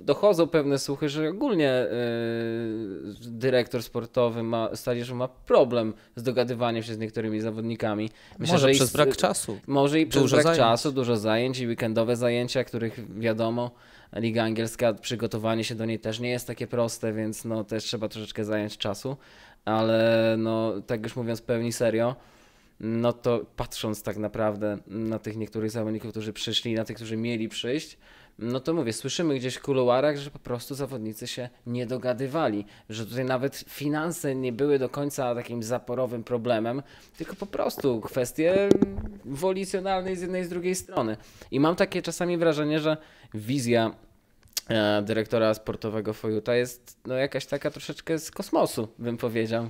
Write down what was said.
dochodzą pewne słuchy, że ogólnie yy, dyrektor sportowy ma, Staliżu ma problem z dogadywaniem się z niektórymi zawodnikami. Myślę, może że przez brak czasu. Może i przez dużo brak zajęć. czasu, dużo zajęć i weekendowe zajęcia, których wiadomo, Liga Angielska, przygotowanie się do niej też nie jest takie proste, więc no też trzeba troszeczkę zająć czasu, ale no tak już mówiąc pełni serio, no to patrząc tak naprawdę na tych niektórych zawodników, którzy przyszli, na tych, którzy mieli przyjść, no to mówię, słyszymy gdzieś w kuluarach, że po prostu zawodnicy się nie dogadywali, że tutaj nawet finanse nie były do końca takim zaporowym problemem, tylko po prostu kwestie wolicjonalnej z jednej i z drugiej strony. I mam takie czasami wrażenie, że wizja e, dyrektora sportowego Fojuta jest no, jakaś taka troszeczkę z kosmosu, bym powiedział.